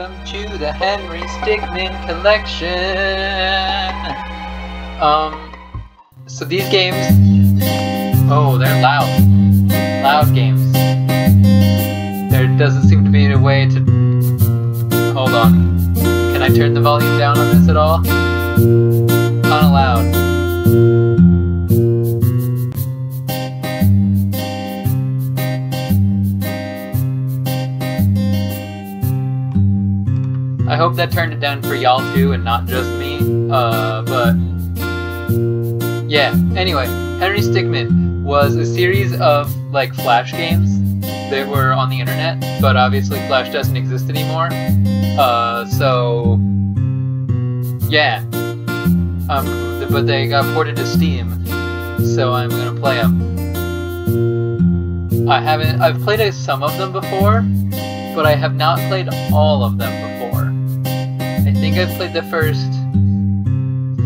Welcome to the Henry Stickmin collection. Um, so these games, oh, they're loud, loud games. There doesn't seem to be a way to. Hold on. Can I turn the volume down on this at all? Kinda loud. I hope that turned it down for y'all too and not just me. Uh, but yeah. Anyway, Henry Stickmin was a series of like Flash games that were on the internet, but obviously Flash doesn't exist anymore. Uh, so yeah. Um, but they got ported to Steam, so I'm gonna play them. I haven't. I've played some of them before, but I have not played all of them before. I think I've played the first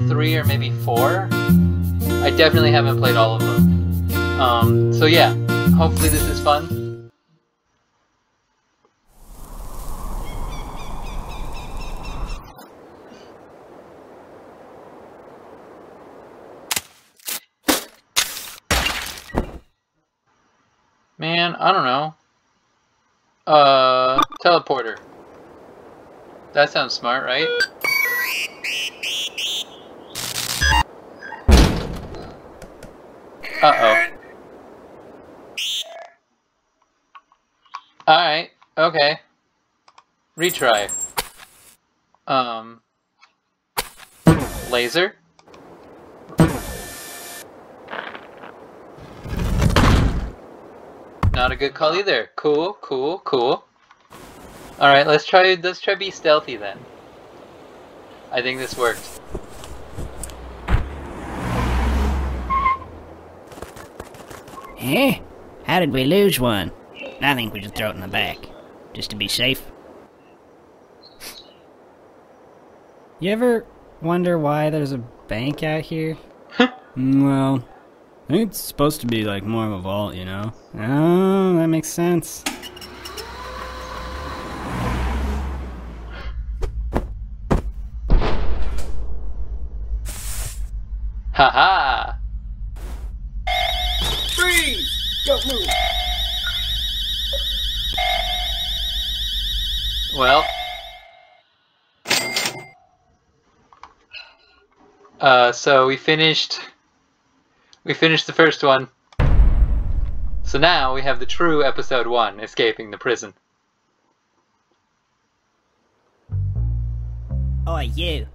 three or maybe four. I definitely haven't played all of them. Um, so yeah, hopefully this is fun. Man, I don't know. Uh, teleporter. That sounds smart, right? Uh-oh. Alright, okay. Retry. Um... Laser? Not a good call either. Cool, cool, cool. Alright, let's try let's try be stealthy then. I think this worked. Eh? How did we lose one? I think we just throw it in the back. Just to be safe. You ever wonder why there's a bank out here? Mm, well, I think it's supposed to be like more of a vault, you know? Oh, that makes sense. Haha! Freeze! Don't move. Well. Uh, so we finished. We finished the first one. So now we have the true episode one, escaping the prison. Oh, you.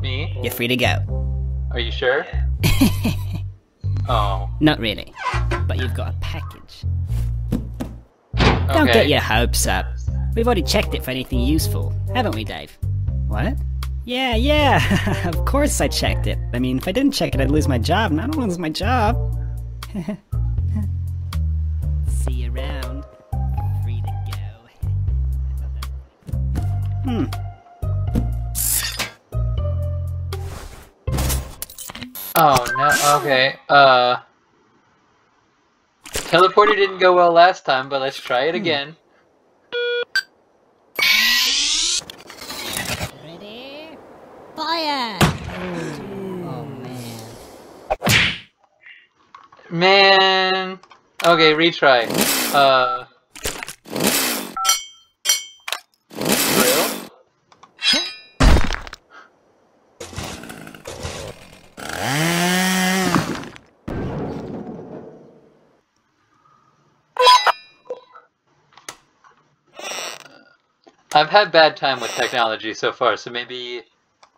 Me? You're free to go. Are you sure? oh. Not really. But you've got a package. Don't get your hopes up. We've already checked it for anything useful, haven't we, Dave? What? Yeah, yeah, of course I checked it. I mean, if I didn't check it, I'd lose my job, and I don't want to lose my job. See you around. Free to go. Hmm. Oh no. Okay. Uh. Teleporter didn't go well last time, but let's try it again. Ready? Fire! Oh man. Man. Okay, retry. Uh. I've had bad time with technology so far, so maybe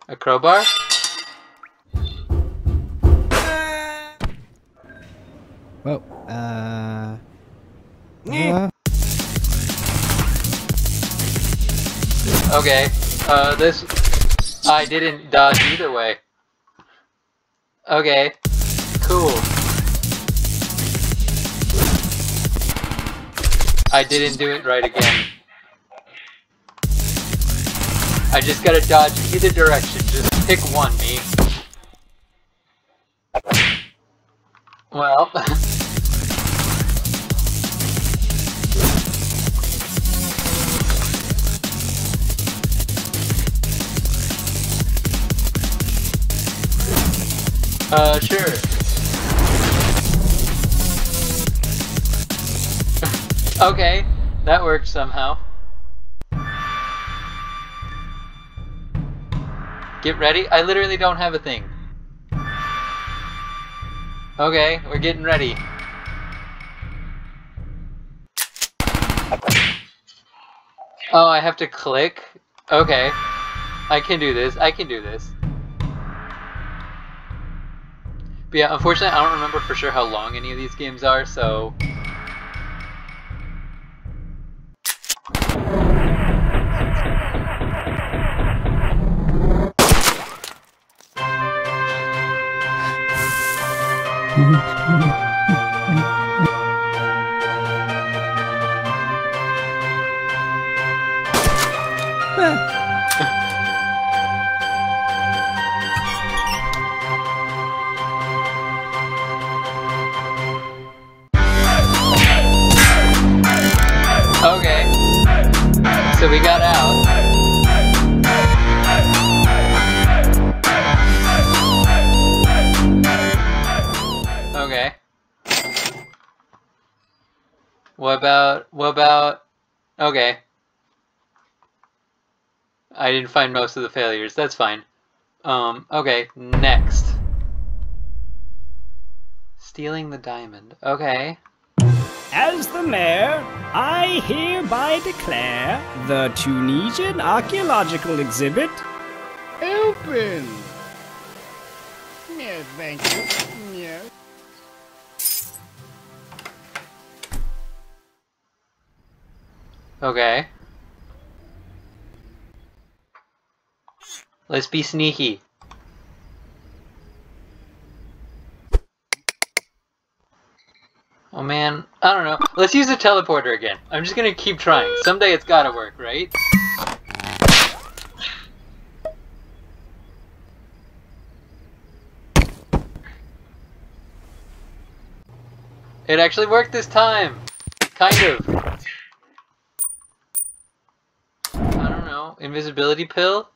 a crowbar? Whoa, uh... uh, Okay, uh, this... I didn't dodge either way. Okay, cool. I didn't do it right again. I just gotta dodge either direction, just pick one, me. Well... Uh, sure. okay, that worked somehow. Get ready? I literally don't have a thing. Okay, we're getting ready. Oh, I have to click? Okay. I can do this. I can do this. But yeah, unfortunately, I don't remember for sure how long any of these games are, so... What about, what about, okay. I didn't find most of the failures, that's fine. Um, okay, next. Stealing the diamond, okay. As the mayor, I hereby declare the Tunisian archaeological exhibit open. Yes, thank you. Okay. Let's be sneaky. Oh man, I don't know. Let's use the teleporter again. I'm just gonna keep trying. Someday it's gotta work, right? It actually worked this time! Kind of. I don't know. Invisibility pill?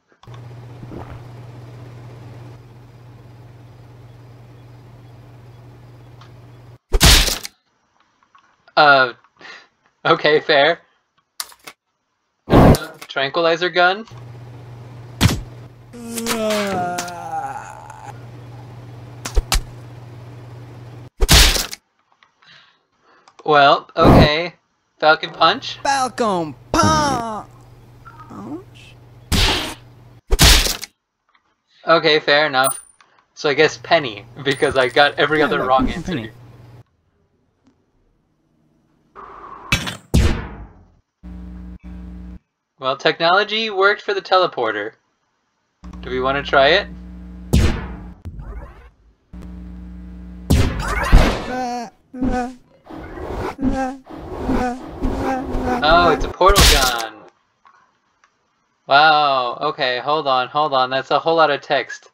Uh, okay, fair. Tranquilizer gun? Well, okay. Falcon punch? Falcon punch. Okay, fair enough. So I guess penny, because I got every other wrong answer. penny. Well, technology worked for the teleporter. Do we want to try it? Oh, it's a portal gun. Wow, okay, hold on, hold on. That's a whole lot of text.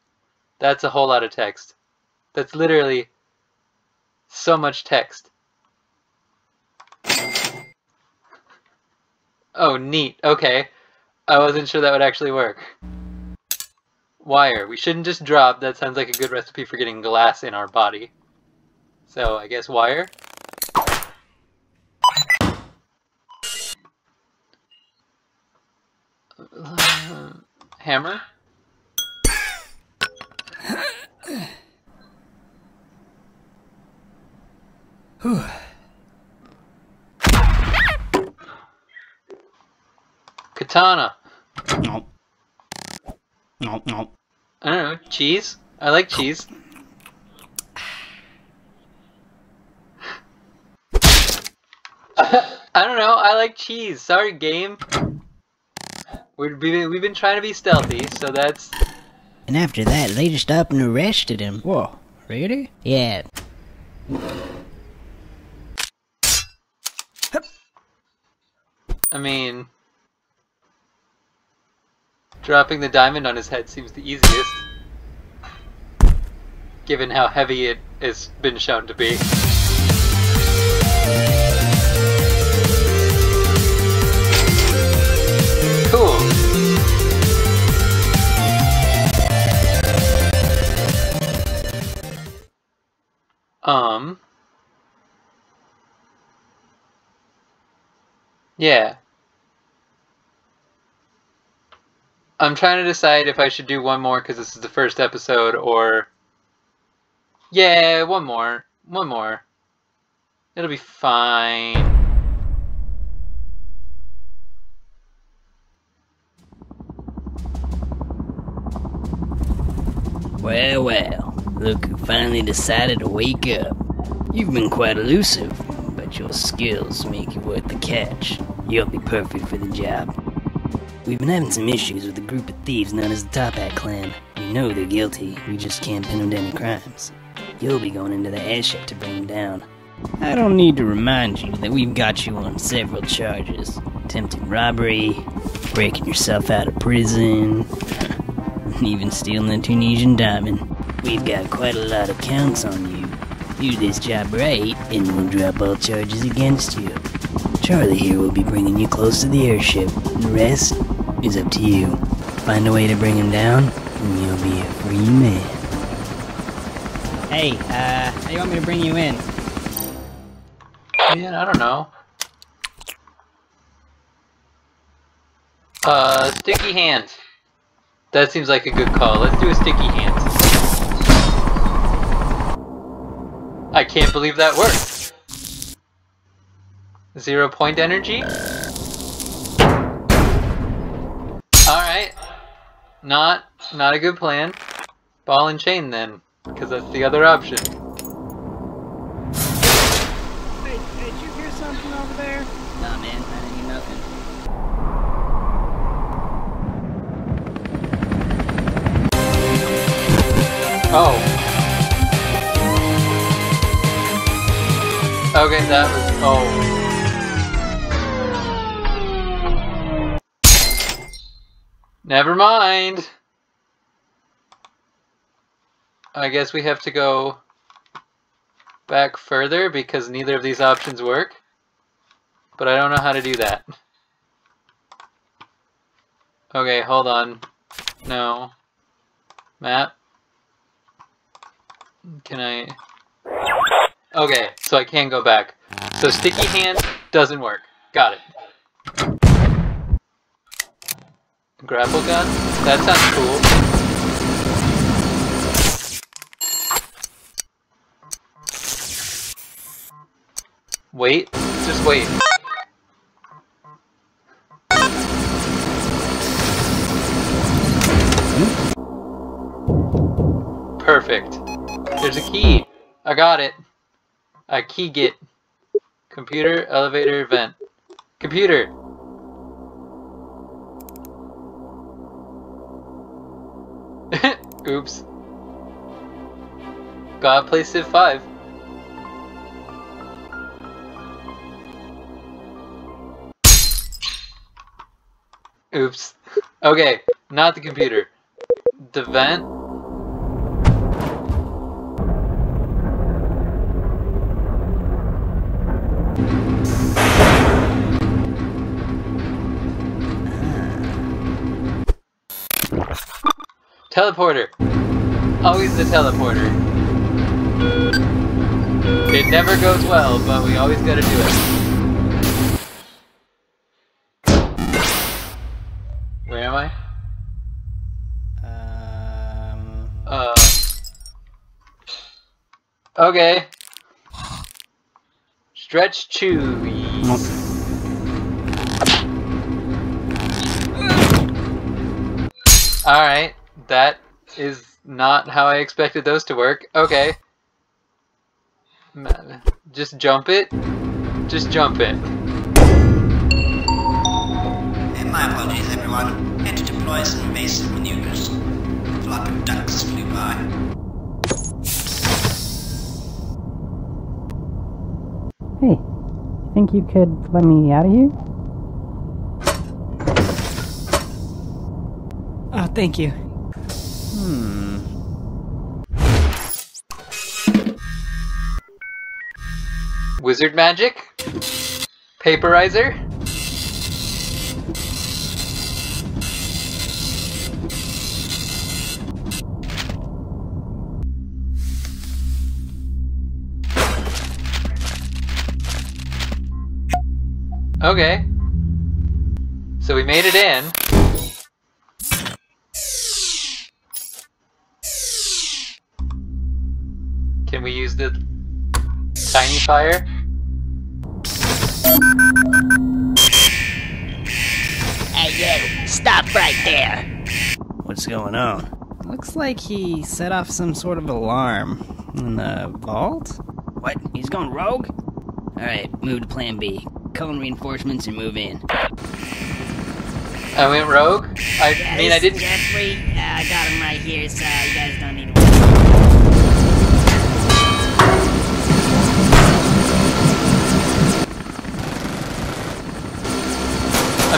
That's a whole lot of text. That's literally so much text. Oh, neat. Okay. I wasn't sure that would actually work. Wire. We shouldn't just drop. That sounds like a good recipe for getting glass in our body. So, I guess wire? Hammer? Katana. Nope. Nope, nope. I don't know. Cheese? I like cheese. I don't know. I like cheese. Sorry, game. We've been, we've been trying to be stealthy, so that's... And after that, they just up and arrested him. Whoa, really? Yeah, I mean... Dropping the diamond on his head seems the easiest. Given how heavy it has been shown to be. Yeah. I'm trying to decide if I should do one more because this is the first episode or. Yeah, one more. One more. It'll be fine. Well, well, look who finally decided to wake up. You've been quite elusive, but your skills make you worth the catch. You'll be perfect for the job. We've been having some issues with a group of thieves known as the Toppat Clan. We know they're guilty, we just can't pin them to any crimes. You'll be going into the airship to bring them down. I don't need to remind you that we've got you on several charges attempted robbery, breaking yourself out of prison, and even stealing a Tunisian diamond. We've got quite a lot of counts on you. Do this job right, and we'll drop all charges against you. Charlie here will be bringing you close to the airship. The rest is up to you. Find a way to bring him down, and you'll be a free man. Hey, uh, how do you want me to bring you in? Man, I don't know. Uh, sticky hands. That seems like a good call. Let's do a sticky hands. I can't believe that worked. Zero point energy? Alright. Not, not a good plan. Ball and chain then, because that's the other option. Hey, hey, did you hear something over there? Nah, man, I didn't hear nothing. Oh. Okay, that was. Oh. Never mind. I guess we have to go back further because neither of these options work. But I don't know how to do that. Okay, hold on. No. Map. Can I? Okay, so I can go back. So sticky hand doesn't work. Got it. Grapple gun? That sounds cool. Wait, just wait. Perfect. There's a key. I got it. A key get. Computer, elevator, vent. Computer. Oops. God placed it 5. Oops. Okay, not the computer. The vent. Teleporter. Always the teleporter. It never goes well, but we always gotta do it. Where am I? Um, Uh. Okay. Stretch chewies. Alright, that is not how I expected those to work. Okay. Just jump it. Just jump it. And my apologies, everyone. Had to deploy some invasive maneuvers. A flock of ducks flew by. hey, you think you could let me out of here? Oh, thank you. Hmm. Wizard magic? Paperizer? Okay. So we made it in. We use the tiny fire? Hey, you! Stop right there! What's going on? Looks like he set off some sort of alarm in the vault. What? He's gone rogue? Alright, move to plan B. Call reinforcements and move in. I went rogue. I mean, I didn't. Jeffrey, uh, I got him right here, so you guys don't need to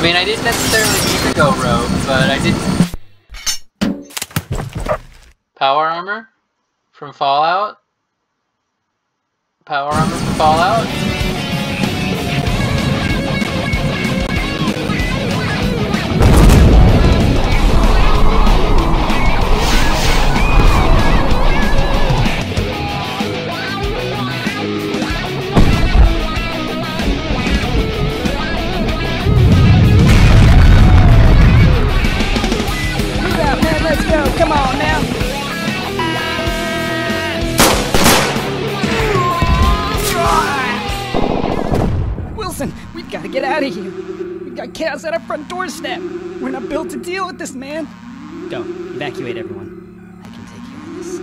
mean, I didn't necessarily need to go rogue, but I did. Power armor from Fallout. Power armor from Fallout. Chaos at our front doorstep. We're not built to deal with this, man. Go, evacuate everyone. I can take care of this.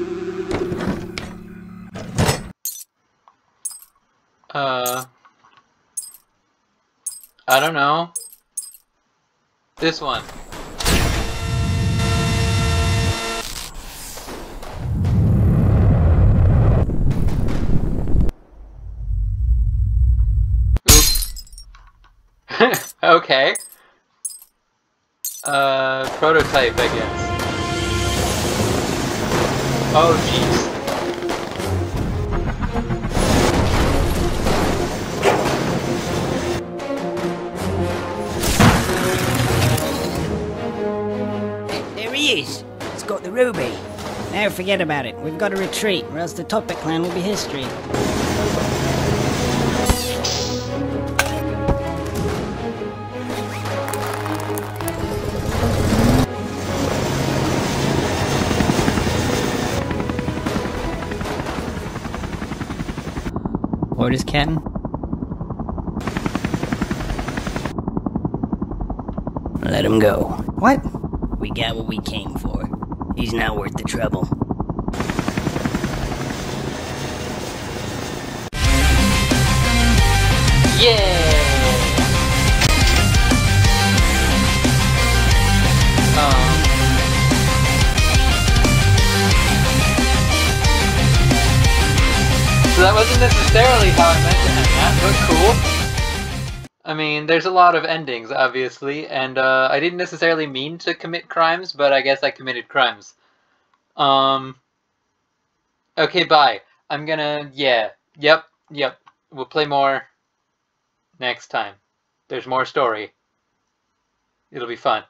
Uh. I don't know. This one. Okay. Uh, prototype, I guess. Oh, jeez. There he is! He's got the ruby. Now forget about it. We've got to retreat, or else the Toppat clan will be history. Orders, Captain? Let him go. What? We got what we came for. He's not worth the trouble. Yeah! Wasn't necessarily how I meant to end that, but cool. I mean, there's a lot of endings, obviously, and uh, I didn't necessarily mean to commit crimes, but I guess I committed crimes. Um. Okay, bye. I'm gonna. Yeah. Yep. Yep. We'll play more next time. There's more story. It'll be fun.